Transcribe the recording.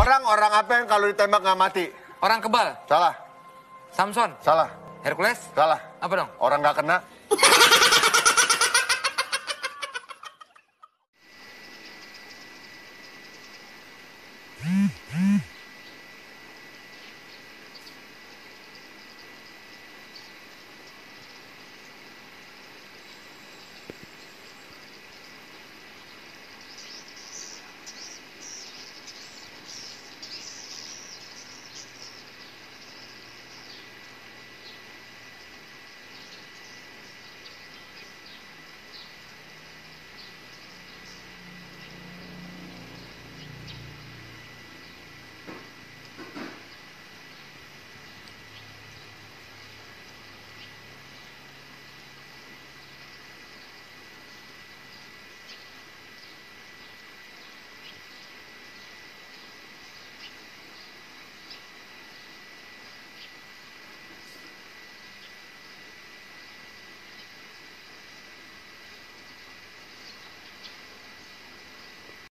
Orang orang apa yang kalau ditembak nggak mati? Orang kebal. Salah, Samson. salah, Hercules. salah. Apa dong? Orang nggak kena.